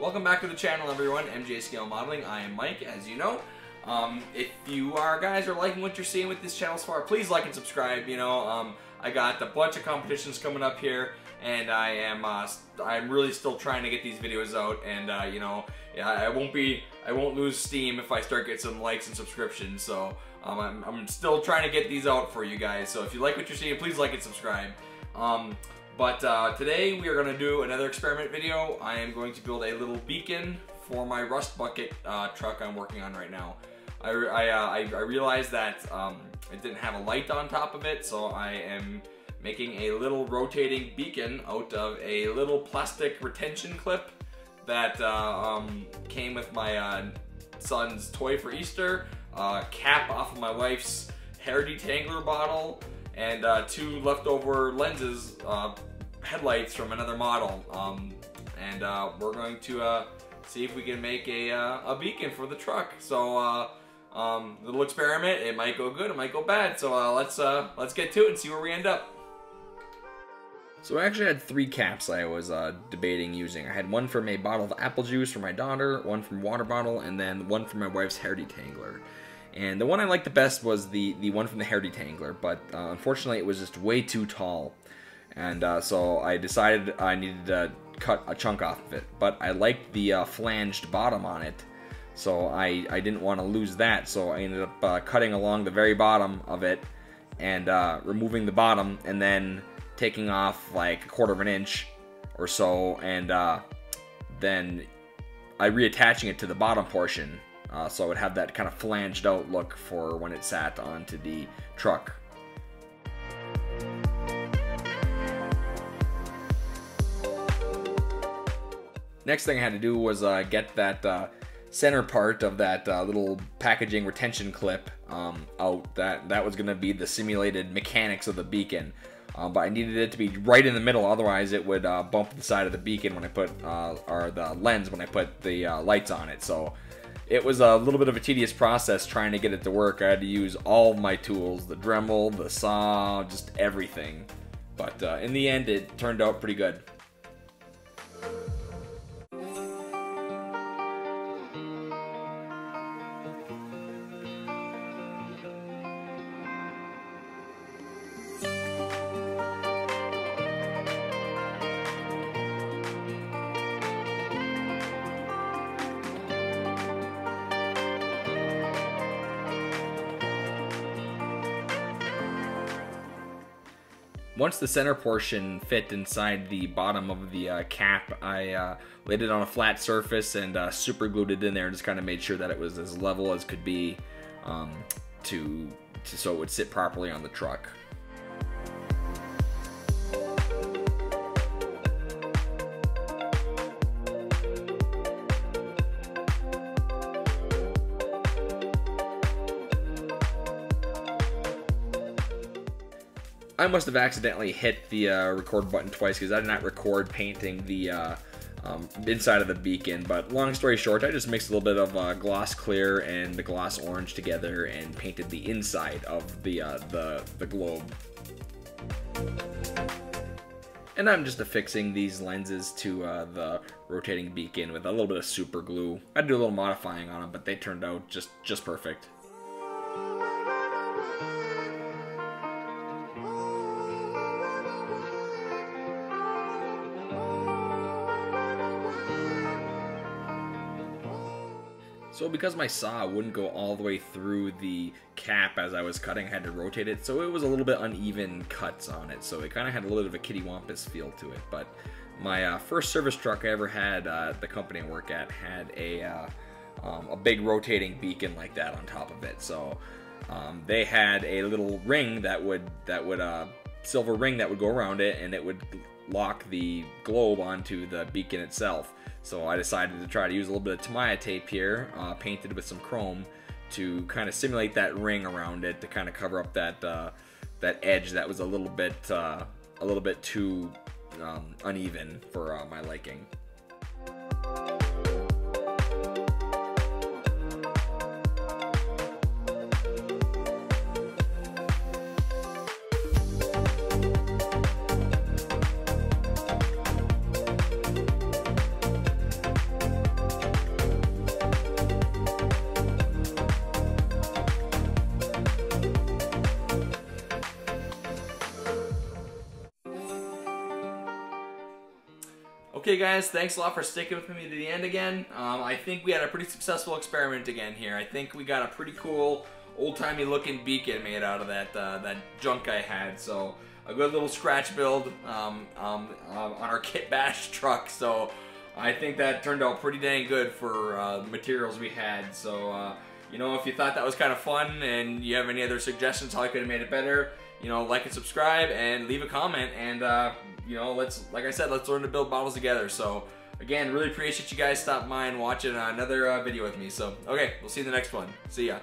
Welcome back to the channel, everyone. MJ Scale Modeling. I am Mike, as you know. Um, if you are guys are liking what you're seeing with this channel so far, please like and subscribe. You know, um, I got a bunch of competitions coming up here, and I am uh, I'm really still trying to get these videos out. And uh, you know, I won't be I won't lose steam if I start getting some likes and subscriptions. So um, I'm, I'm still trying to get these out for you guys. So if you like what you're seeing, please like and subscribe. Um, but uh, today we are going to do another experiment video. I am going to build a little beacon for my rust bucket uh, truck I'm working on right now. I, I, uh, I, I realized that um, it didn't have a light on top of it, so I am making a little rotating beacon out of a little plastic retention clip that uh, um, came with my uh, son's toy for Easter, uh, cap off of my wife's hair detangler bottle, and uh, two leftover lenses, uh, headlights from another model. Um, and uh, we're going to see if we can make a, a beacon for the truck. So um, little experiment. It might go good, it might go bad. So uh, let's uh, let's get to it and see where we end up. So I actually had three caps I was uh, debating using. I had one from a bottle of apple juice for my daughter, one from water bottle, and then one from my wife's hair detangler. And the one I liked the best was the, the one from the hair detangler, but uh, unfortunately it was just way too tall. And uh, so I decided I needed to cut a chunk off of it. But I liked the uh, flanged bottom on it, so I, I didn't want to lose that, so I ended up uh, cutting along the very bottom of it and uh, removing the bottom and then taking off like a quarter of an inch or so and uh, then I reattaching it to the bottom portion uh, so it would have that kind of flanged out look for when it sat onto the truck. Next thing I had to do was uh, get that uh, center part of that uh, little packaging retention clip um, out. That that was going to be the simulated mechanics of the beacon. Um, but I needed it to be right in the middle, otherwise it would uh, bump the side of the beacon when I put, uh, or the lens when I put the uh, lights on it. So it was a little bit of a tedious process trying to get it to work. I had to use all my tools, the Dremel, the saw, just everything. But uh, in the end, it turned out pretty good. Once the center portion fit inside the bottom of the uh, cap, I uh, laid it on a flat surface and uh, super glued it in there and just kind of made sure that it was as level as could be um, to, to so it would sit properly on the truck. I must have accidentally hit the uh, record button twice because I did not record painting the uh, um, inside of the beacon. But long story short, I just mixed a little bit of uh, gloss clear and the gloss orange together and painted the inside of the uh, the the globe. And I'm just affixing these lenses to uh, the rotating beacon with a little bit of super glue. I do a little modifying on them, but they turned out just just perfect. So because my saw wouldn't go all the way through the cap as I was cutting, I had to rotate it, so it was a little bit uneven cuts on it, so it kind of had a little bit of a kitty wampus feel to it. But my uh, first service truck I ever had, uh, the company I work at, had a, uh, um, a big rotating beacon like that on top of it. So um, they had a little ring that would, that would, uh, silver ring that would go around it, and it would lock the globe onto the beacon itself. So I decided to try to use a little bit of Tamiya tape here, uh, painted with some chrome, to kind of simulate that ring around it to kind of cover up that uh, that edge that was a little bit uh, a little bit too um, uneven for uh, my liking. Okay, guys, thanks a lot for sticking with me to the end again. Um, I think we had a pretty successful experiment again here. I think we got a pretty cool old-timey looking beacon made out of that uh, that junk I had. So a good little scratch build um, um, on our kit bash truck. So I think that turned out pretty dang good for uh, materials we had. So uh, you know, if you thought that was kind of fun and you have any other suggestions how I could have made it better, you know, like and subscribe and leave a comment. And, uh, you know, let's, like I said, let's learn to build bottles together. So, again, really appreciate you guys stopping by and watching another uh, video with me. So, okay, we'll see you in the next one. See ya.